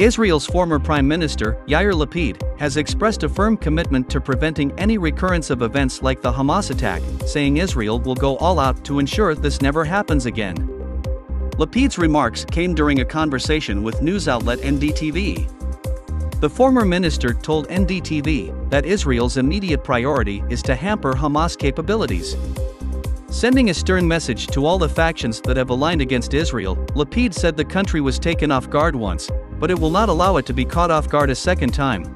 Israel's former Prime Minister, Yair Lapid, has expressed a firm commitment to preventing any recurrence of events like the Hamas attack, saying Israel will go all out to ensure this never happens again. Lapid's remarks came during a conversation with news outlet NDTV. The former minister told NDTV that Israel's immediate priority is to hamper Hamas capabilities. Sending a stern message to all the factions that have aligned against Israel, Lapid said the country was taken off guard once, but it will not allow it to be caught off guard a second time.